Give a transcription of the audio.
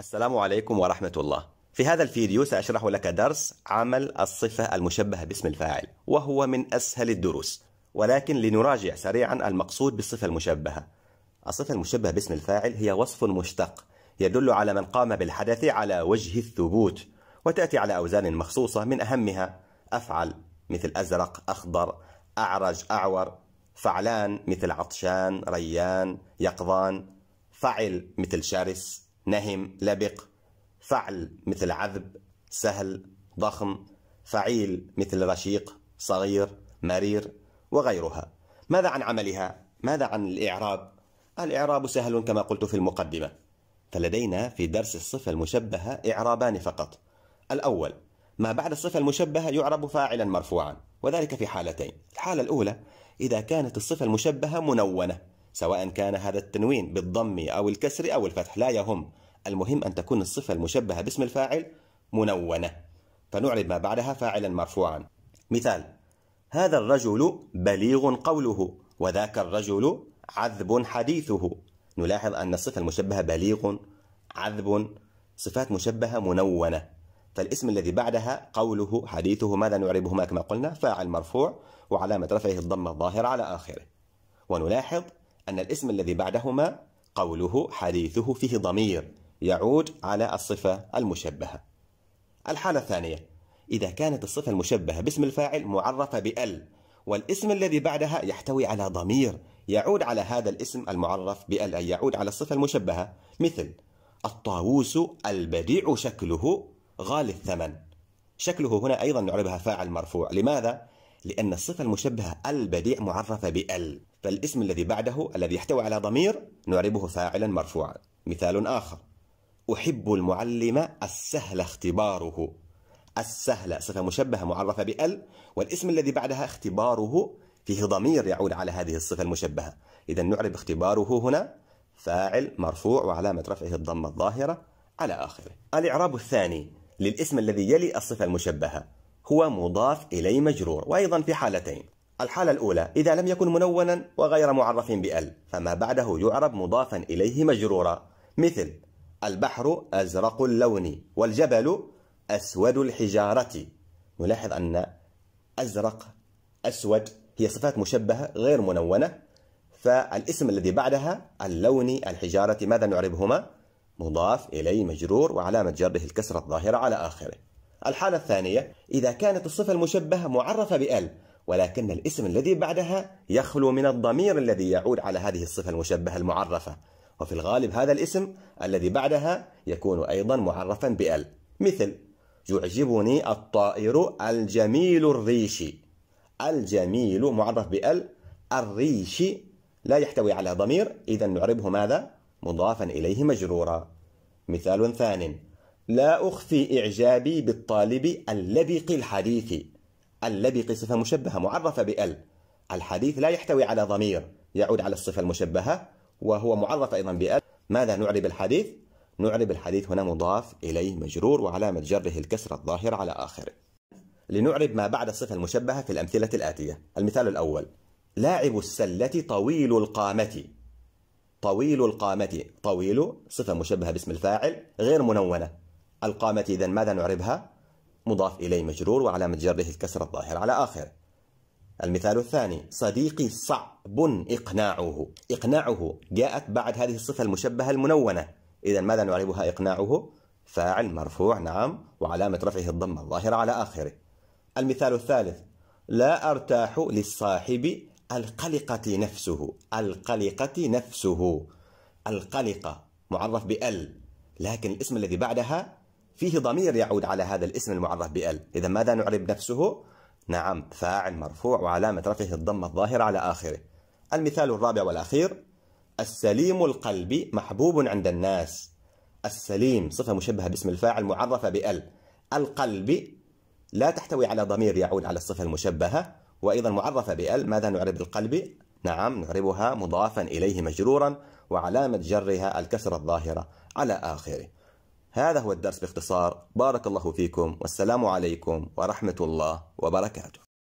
السلام عليكم ورحمة الله. في هذا الفيديو سأشرح لك درس عمل الصفة المشبهة باسم الفاعل وهو من أسهل الدروس ولكن لنراجع سريعا المقصود بالصفة المشبهة. الصفة المشبهة باسم الفاعل هي وصف مشتق يدل على من قام بالحدث على وجه الثبوت وتأتي على أوزان مخصوصة من أهمها أفعل مثل أزرق أخضر أعرج أعور فعلان مثل عطشان ريان يقظان فعل مثل شرس نهم لبق. فعل مثل عذب سهل ضخم. فعيل مثل رشيق صغير مرير وغيرها. ماذا عن عملها؟ ماذا عن الإعراب؟ الإعراب سهل كما قلت في المقدمة. فلدينا في درس الصفة المشبهة إعرابان فقط. الأول ما بعد الصفة المشبهة يعرب فاعلا مرفوعا وذلك في حالتين. الحالة الأولى إذا كانت الصفة المشبهة منونة. سواء كان هذا التنوين بالضم أو الكسر أو الفتح لا يهم. المهم أن تكون الصفة المشبهة باسم الفاعل منونة. فنعرب ما بعدها فاعلا مرفوعا. مثال هذا الرجل بليغ قوله وذاك الرجل عذب حديثه. نلاحظ أن الصفة المشبهة بليغ عذب صفات مشبهة منونة. فالاسم الذي بعدها قوله حديثه ماذا نعربهما كما قلنا؟ فاعل مرفوع وعلامة رفعه الضمة الظاهرة على آخره. ونلاحظ أن الاسم الذي بعدهما قوله حديثه فيه ضمير يعود على الصفة المشبهة. الحالة الثانية إذا كانت الصفة المشبهة باسم الفاعل معرفة بأل والاسم الذي بعدها يحتوي على ضمير يعود على هذا الاسم المعرف بأل أي يعود على الصفة المشبهة مثل الطاووس البديع شكله غالي الثمن. شكله هنا أيضا نعربها فاعل مرفوع. لماذا؟ لأن الصفة المشبهة البديع معرفة بأل. فالاسم الذي بعده الذي يحتوي على ضمير نعربه فاعلا مرفوعا. مثال آخر. أحب المعلم السهل اختباره. السهل صفة مشبهة معرفة بأل والاسم الذي بعدها اختباره فيه ضمير يعود على هذه الصفة المشبهة. إذا نعرب اختباره هنا. فاعل مرفوع وعلامة رفعه الضمة الظاهرة على آخره. الإعراب الثاني للاسم الذي يلي الصفة المشبهة. هو مضاف إليه مجرور. وأيضا في حالتين. الحالة الأولى إذا لم يكن منونا وغير معرف بأل فما بعده يعرب مضافا إليه مجرورا. مثل البحر أزرق اللون والجبل أسود الحجارة. نلاحظ أن أزرق أسود هي صفات مشبهة غير منونة. فالاسم الذي بعدها اللون الحجارة ماذا نعربهما؟ مضاف إليه مجرور وعلامة جره الكسرة الظاهرة على آخره. الحالة الثانية إذا كانت الصفة المشبهة معرفة بأل ولكن الاسم الذي بعدها يخلو من الضمير الذي يعود على هذه الصفة المشبهة المعرفة. وفي الغالب هذا الاسم الذي بعدها يكون أيضا معرفا بأل. مثل يعجبني الطائر الجميل الريشي الجميل معرف بأل. الريشي لا يحتوي على ضمير إذا نعربه ماذا؟ مضافا إليه مجرورا. مثال ثان لا أخفي إعجابي بالطالب اللبق الحديث. اللبق صفة مشبهة معرفة بأل. الحديث لا يحتوي على ضمير يعود على الصفة المشبهة وهو معرف أيضا بأل. ماذا نعرب الحديث؟ نعرب الحديث هنا مضاف إليه مجرور وعلامة جره الكسرة الظاهرة على آخره. لنعرب ما بعد الصفة المشبهة في الأمثلة الآتية. المثال الأول. لاعب السلة طويل القامة. طويل القامة. طويل صفة مشبهة باسم الفاعل غير منونة. القامة إذا ماذا نعربها؟ مضاف إليه مجرور وعلامة جره الكسرة الظاهرة على آخره المثال الثاني صديقي صعب إقناعه. إقناعه جاءت بعد هذه الصفة المشبهة المنونة. إذا ماذا نعربها إقناعه؟ فاعل مرفوع نعم وعلامة رفعه الضمة الظاهرة على آخره. المثال الثالث لا أرتاح للصاحب القلقة نفسه. القلقة نفسه. القلقة معرف بأل لكن الاسم الذي بعدها فيه ضمير يعود على هذا الاسم المعرف بأل. إذا ماذا نعرب نفسه؟ نعم فاعل مرفوع وعلامة رفعه الضمة الظاهرة على آخره. المثال الرابع والأخير السليم القلب محبوب عند الناس. السليم صفة مشبهة باسم الفاعل معرفة بأل. القلب لا تحتوي على ضمير يعود على الصفة المشبهة وأيضا معرفة بأل. ماذا نعرب القلب؟ نعم نعربها مضافا إليه مجرورا وعلامة جرها الكسرة الظاهرة على آخره. هذا هو الدرس باختصار. بارك الله فيكم. والسلام عليكم ورحمة الله وبركاته.